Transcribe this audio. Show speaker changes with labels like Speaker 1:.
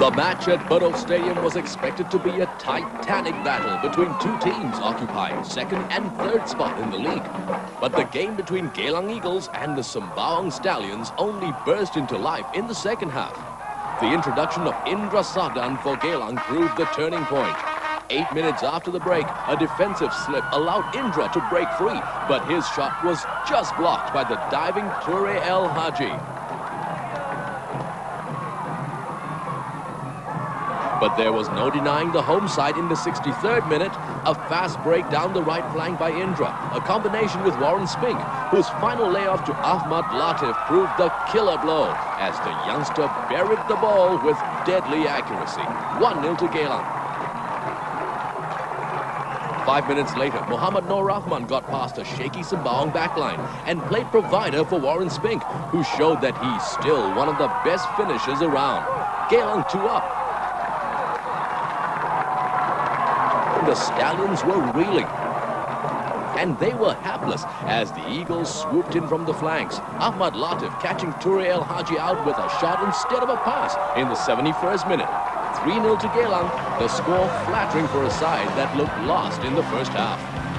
Speaker 1: The match at Bedok Stadium was expected to be a titanic battle between two teams occupying second and third spot in the league. But the game between Geylang Eagles and the Sembawang Stallions only burst into life in the second half. The introduction of Indra Sahdan for Geylang proved the turning point. Eight minutes after the break, a defensive slip allowed Indra to break free, but his shot was just blocked by the diving Ture El Haji. But there was no denying the home side in the 63rd minute. A fast break down the right flank by Indra. A combination with Warren Spink, whose final layoff to Ahmad Latiff proved the killer blow as the youngster buried the ball with deadly accuracy. 1-0 to Geylang. Five minutes later, Mohammad Noor Rahman got past a shaky Sembawang backline and played provider for Warren Spink, who showed that he's still one of the best finishers around. Geylang two up. The Stallions were reeling. And they were hapless as the Eagles swooped in from the flanks. Ahmad Latiff catching Ture El Haji out with a shot instead of a pass in the 71st minute. 3-0 to Geylang, the score flattering for a side that looked lost in the first half.